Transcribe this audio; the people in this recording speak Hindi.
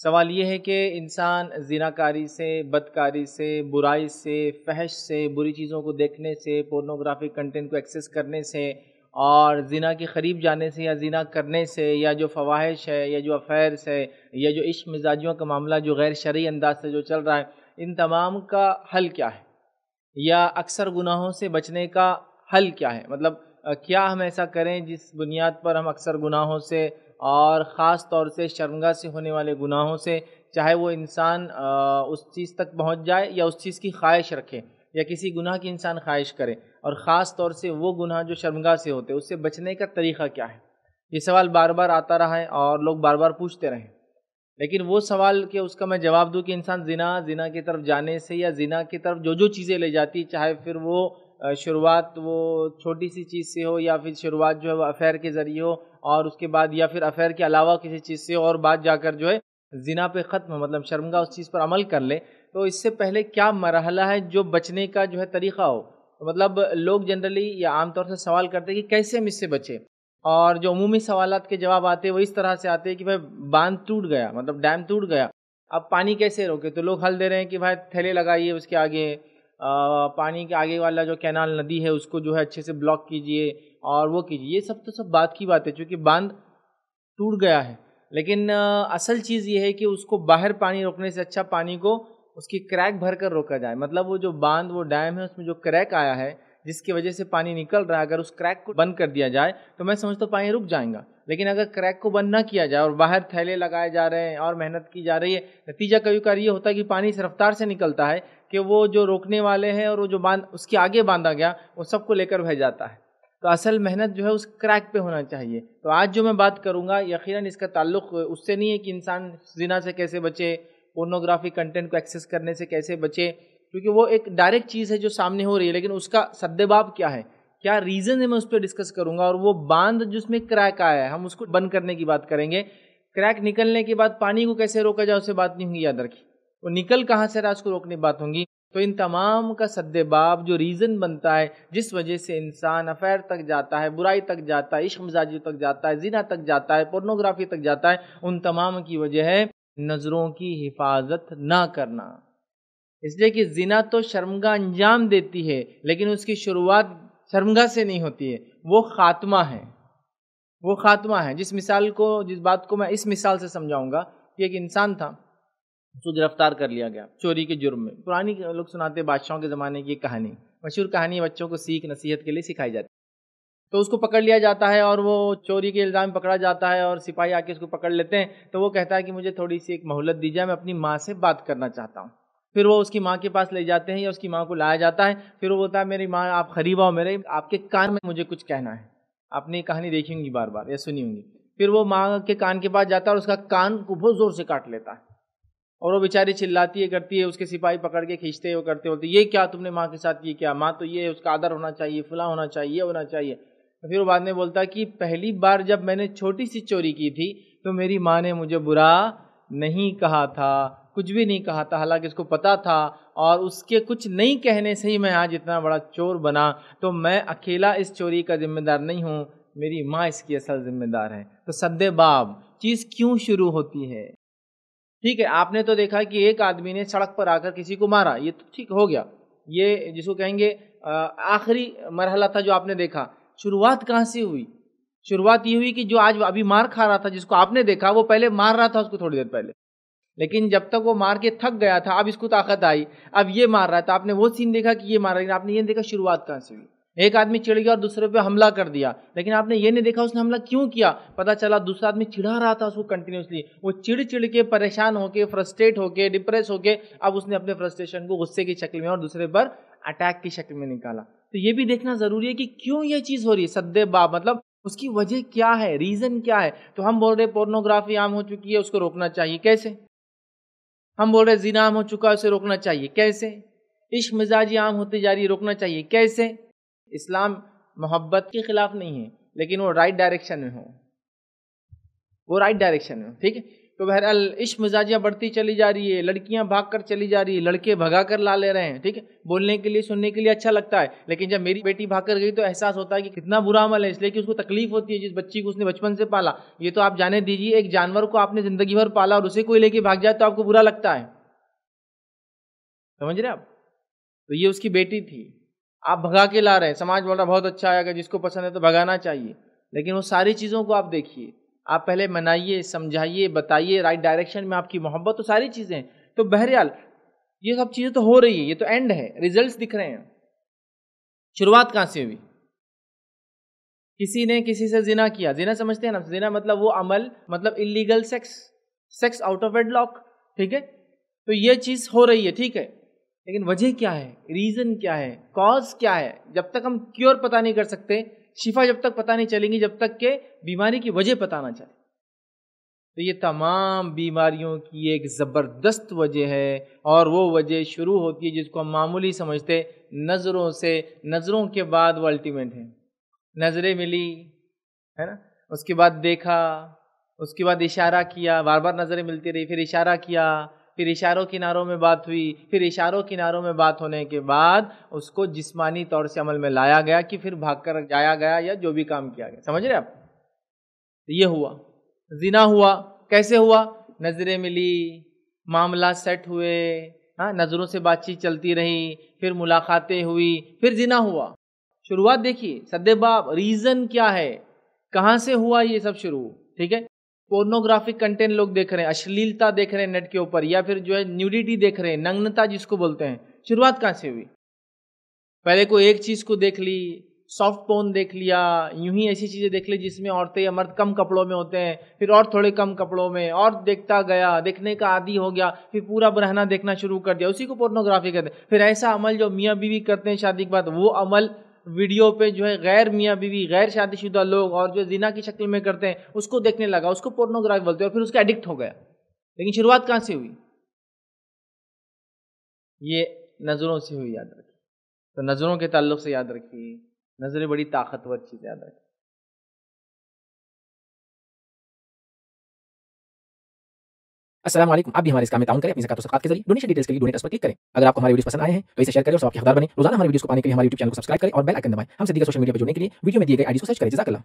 सवाल ये है कि इंसान जिनाकारी से, बदकारी से, बुराई से, फहश से, बुरी चीज़ों को देखने से, पोर्नोग्राफिक कंटेंट को एक्सेस करने से और जिना के करीब जाने से या जिना करने से या जो फवाहिश है या जो अफेयर्स है या जो इश्क मिजाजियों का मामला जो गैर शरी अंदाज से जो चल रहा है, इन तमाम का हल क्या है? या अक्सर गुनाहों से बचने का हल क्या है? मतलब क्या हम ऐसा करें जिस बुनियाद पर हम अक्सर गुनाहों से और ख़ास तौर से शर्मगा से होने वाले गुनाहों से, चाहे वो इंसान उस चीज़ तक पहुँच जाए या उस चीज़ की ख्वाहिश रखे या किसी गुनाह की इंसान ख्वाहिश करे। और ख़ास तौर से वो गुनाह जो शर्मगा से होते उससे बचने का तरीक़ा क्या है? ये सवाल बार बार आता रहा है और लोग बार बार पूछते रहें। लेकिन वो सवाल के उसका मैं जवाब दूँ कि इंसान जिना जिना की तरफ़ जाने से या जिना की तरफ़ जो जो चीज़ें ले जाती, चाहे फिर वो शुरुआत वो छोटी सी चीज़ से हो या फिर शुरुआत जो है वो अफेयर के ज़रिए हो और उसके बाद या फिर अफेयर के अलावा किसी चीज़ से और बात जाकर जो है जिना पे ख़त्म मतलब शर्मगा उस चीज़ पर अमल कर ले। तो इससे पहले क्या मरहला है जो बचने का जो है तरीक़ा हो? तो मतलब लोग जनरली या आमतौर से सवाल करते हैं कि कैसे हम इससे बचें? और जो अमूमी सवाल के जवाब आते हैं वो इस तरह से आते हैं कि भाई बाँध टूट गया मतलब डैम टूट गया, अब पानी कैसे रोके? तो लोग हल दे रहे हैं कि भाई थैले लगाइए उसके आगे पानी के आगे वाला जो कैनाल नदी है, उसको जो है अच्छे से ब्लॉक कीजिए और वो कीजिए। ये सब तो सब बात की बात है क्योंकि बाँध टूट गया है। लेकिन असल चीज़ ये है कि उसको बाहर पानी रोकने से अच्छा पानी को उसकी क्रैक भर कर रोका जाए। मतलब वो जो बाँध, वो डैम है, उसमें जो क्रैक आया है, जिसकी वजह से पानी निकल रहा है, अगर उस क्रैक को बंद कर दिया जाए तो मैं समझता हूँ पानी रुक जाएगा। लेकिन अगर क्रैक को बंद ना किया जाए और बाहर थैले लगाए जा रहे हैं और मेहनत की जा रही है, नतीजा कभी कभी ये होता है कि पानी इस रफ्तार से निकलता है कि वो जो रोकने वाले हैं और वो जो बाँध, उसके आगे बांधा गया, वो सबको लेकर बह जाता है। तो असल मेहनत जो है उस क्रैक पे होना चाहिए। तो आज जो मैं बात करूँगा यकीन इसका ताल्लुक उससे नहीं है कि इंसान जिना से कैसे बचे, पोर्नोग्राफी कंटेंट को एक्सेस करने से कैसे बचे, क्योंकि वो एक डायरेक्ट चीज़ है जो सामने हो रही है, लेकिन उसका सद्देबाब क्या है? क्या रीज़न है मैं उस पर डिस्कस करूँगा और वो बाँध जिसमें क्रैक आया है, हम उसको बंद करने की बात करेंगे। क्रैक निकलने के बाद पानी को कैसे रोका जाए उससे बात नहीं होंगी, याद रखी वो निकल कहाँ से रहा उसको रोकने की बात होंगी। तो इन तमाम का सद्देबाब जो रीज़न बनता है, जिस वजह से इंसान अफेयर तक जाता है, बुराई तक जाता है, इश्क मजाजी तक जाता है, जिना तक जाता है पोर्नोग्राफी तक जाता है, उन तमाम की वजह है नज़रों की हिफाजत ना करना। इसलिए कि जिना तो शर्मगा अंजाम देती है, लेकिन उसकी शुरुआत शर्मगा से नहीं होती है। वो खात्मा है। वो खात्मा है। जिस मिसाल को, जिस बात को मैं इस मिसाल से समझाऊँगा कि एक इंसान था। उसको गिरफ़्तार कर लिया गया चोरी के जुर्म में। पुरानी लोग सुनाते बादशाहों के ज़माने की कहानी। मशहूर कहानी बच्चों को सीख, नसीहत के लिए सिखाई जाती तो उसको पकड़ लिया जाता है और वो चोरी के इल्ज़ाम पकड़ा जाता है और सिपाही आके उसको पकड़ लेते हैं। तो वो कहता है कि मुझे थोड़ी सी एक मोहलत दी जाए मैं अपनी माँ से बात करना चाहता हूँ। फिर वो उसकी माँ के पास ले जाते हैं या उसकी माँ को लाया जाता है। फिर वो बोलता है, मेरी माँ, आप खरीब आओ मेरे, आपके कान में मुझे कुछ कहना है। आपने कहानी देखी होंगी बार बार या सुनी होंगी। फिर वो माँ के कान के पास जाता है और उसका कान को बहुत ज़ोर से काट लेता है। और वो बेचारी चिल्लाती है, करती है, उसके सिपाही पकड़ के खींचते वो करते बोलते ये क्या तुमने माँ के साथ ये क्या? माँ तो ये उसका आदर होना चाहिए, फुला होना चाहिए होना चाहिए। तो फिर वो बाद में बोलता कि पहली बार जब मैंने छोटी सी चोरी की थी तो मेरी माँ ने मुझे बुरा नहीं कहा था। कुछ भी नहीं कहा था। हालाँकि इसको पता था और उसके कुछ नहीं कहने से ही मैं आज इतना बड़ा चोर बना। तो मैं अकेला इस चोरी का जिम्मेदार नहीं हूँ, मेरी माँ इसकी असल जिम्मेदार है। तो सद्दे बाब, चीज़ क्यों शुरू होती है? ठीक है, आपने तो देखा कि एक आदमी ने सड़क पर आकर किसी को मारा, ये तो ठीक हो गया। ये जिसको कहेंगे आखिरी मरहला था जो आपने देखा। शुरुआत कहाँ से हुई? शुरुआत ये हुई कि जो आज अभी मार खा रहा था, जिसको आपने देखा, वो पहले मार रहा था उसको थोड़ी देर पहले। लेकिन जब तक वो मार के थक गया था, अब इसको ताकत आई। अब ये मार रहा था आपने वो सीन देखा कि ये मार रहा है आपने ये देखा शुरुआत कहाँ से हुई। एक आदमी चिड़ गया और दूसरे पे हमला कर दिया। लेकिन आपने ये नहीं देखा, उसने हमला क्यों किया? पता चला दूसरा आदमी चिढ़ा रहा था उसको कंटिन्यूसली वो चिड़ चिड़ के, परेशान होके फ्रस्ट्रेट होके डिप्रेस होके, अब उसने अपने फ्रस्ट्रेशन को गुस्से की शक्ल में और दूसरे पर अटैक की शक्ल में निकाला। तो ये भी देखना ज़रूरी है कि क्यों ये चीज़ हो रही है? सद्दे बा मतलब उसकी वजह क्या है? रीजन क्या है? तो हम बोल रहे पोर्नोग्राफी आम हो चुकी है, उसको रोकना चाहिए। कैसे? हम बोल रहे जीना आम हो चुका है, उसे रोकना चाहिए। कैसे? इश्क मिजाजी आम होती जा रही है, रोकना चाहिए। कैसे? इस्लाम मोहब्बत के खिलाफ नहीं है, लेकिन वो राइट डायरेक्शन में हो। वो राइट डायरेक्शन में ठीक है? तो बहरहाल, इश्क मिजाजियाँ बढ़ती चली जा रही है, लड़कियाँ भाग कर चली जा रही है, लड़के भगा कर ला ले रहे हैं, ठीक है? बोलने के लिए, सुनने के लिए अच्छा लगता है, लेकिन जब मेरी बेटी भाग कर गई तो एहसास होता है कि कितना बुरा अमल है, इसलिए कि उसको तकलीफ़ होती है, जिस बच्ची को उसने बचपन से पाला, ये तो आप जाने दीजिए, एक जानवर को आपने ज़िंदगी भर पाला और उसे कोई लेके भाग जाए तो आपको बुरा लगता है। समझ रहे आप? तो ये उसकी बेटी थी, आप भगा के ला रहे हैं, समाज बोल रहा बहुत अच्छा है अगर जिसको पसंद है तो भगाना चाहिए, लेकिन वो सारी चीज़ों को आप देखिए आप पहले मनाइए, समझाइए, बताइए राइट डायरेक्शन में आपकी मोहब्बत तो सारी चीज़ें। तो बहरहाल, ये सब चीज़ें तो हो रही है, ये तो एंड है रिजल्ट्स दिख रहे हैं। शुरुआत कहाँ से हुई? किसी ने किसी से जिना किया। जिना समझते हैं ना, जिना मतलब वो अमल मतलब illegal sex sex out of wedlock ठीक है? तो ये चीज़ हो रही है, ठीक है? लेकिन वजह क्या है? रीज़न क्या है? कॉज क्या है? जब तक हम क्योर पता नहीं कर सकते शिफा जब तक पता नहीं चलेंगी, जब तक के बीमारी की वजह पता ना चले। तो ये तमाम बीमारियों की एक ज़बरदस्त वजह है और वो वजह शुरू होती है जिसको हम मामूली समझते नज़रों से, नज़रों के बाद वो अल्टीमेट है। नज़रें मिली, है ना? उसके बाद देखा, उसके बाद इशारा किया, बार बार नज़रें मिलती रही, फिर इशारा किया फिर इशारों किनारों में बात हुई, फिर इशारों किनारों में बात होने के बाद उसको जिस्मानी तौर से अमल में लाया गया कि फिर भाग कर जाया गया या जो भी काम किया गया। समझ रहे आप? तो ये हुआ। जिना हुआ। कैसे हुआ? नज़रें मिली, मामला सेट हुए हाँ नज़रों से बातचीत चलती रही, फिर मुलाकातें हुई, फिर जिना हुआ। शुरुआत देखिए सद्देबाब रीज़न क्या है? कहाँ से हुआ ये सब शुरू? ठीक है? पोर्नोग्राफिक कंटेंट लोग देख रहे हैं, अश्लीलता देख रहे हैं नेट के ऊपर, या फिर जो है न्यूडिटी देख रहे हैं, नग्नता जिसको बोलते हैं, शुरुआत कहाँ से हुई? पहले कोई एक चीज़ को देख ली सॉफ्ट पोन देख लिया, यूँ ही ऐसी चीज़ें देख ली जिसमें औरतें या मर्द कम कपड़ों में होते हैं, फिर और थोड़े कम कपड़ों में, और देखता गया, देखने का आदि हो गया, फिर पूरा बरहना देखना शुरू कर दिया, उसी को पोर्नोग्राफी कहते हैं। फिर ऐसा अमल जो मियाँ बीवी करते हैं शादी के बाद, वो अमल वीडियो पे जो है गैर मियाँ बीवी, गैर शादीशुदा लोग और जो जिना की शक्ल में करते हैं, उसको देखने लगा, उसको पोर्नोग्राफी बोलते हैं और फिर उसका एडिक्ट हो गया। लेकिन शुरुआत कहाँ से हुई? ये नज़रों से हुई, याद रखी तो नज़रों के ताल्लुक से याद रखिए। नज़रें बड़ी ताकतवर चीज़ याद रखिए। वालेकुम आप भी हमारे इस काम में ताउन करें, अपनी ज़कात सकात के ज़रिए डोनेशन डिटेल्स के लिए डोनेट पर क्लिक करें। अगर आपको हमारे वीडियो पसंद आए हैं तो इसे शेयर करें और आपके हकदार बने। रोज़ाना हमारे वीडियो को पाने के लिए हमारे यूट्यूब चैनल को सब्सक्राइब करें और बेल आइकन दबाएँ। हमसे दीगर सोशल मीडिया पर जुड़ने के लिए वीडियो में दिए गए आईडी को सर्च करें। जजाकल्लाह